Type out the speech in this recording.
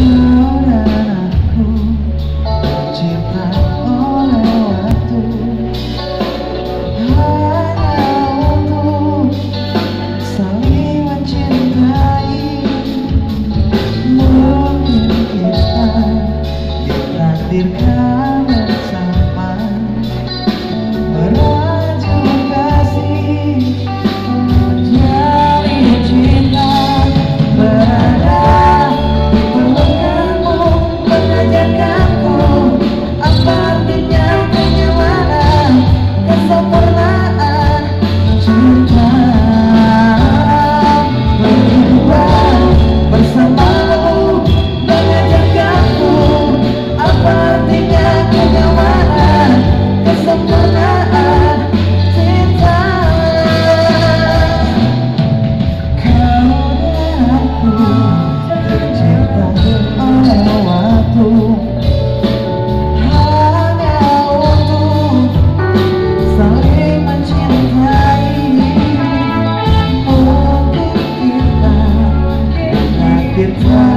Thank get tired.